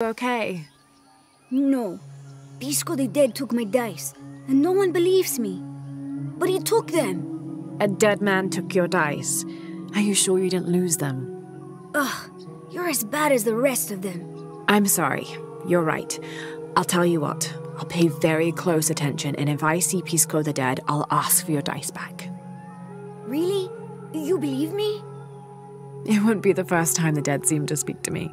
Okay. No. Pisco the Dead took my dice, and no one believes me. But he took them. A dead man took your dice. Are you sure you didn't lose them? Ugh, you're as bad as the rest of them. I'm sorry. You're right. I'll tell you what. I'll pay very close attention, and if I see Pisco the Dead, I'll ask for your dice back. Really? You believe me? It wouldn't be the first time the dead seem to speak to me.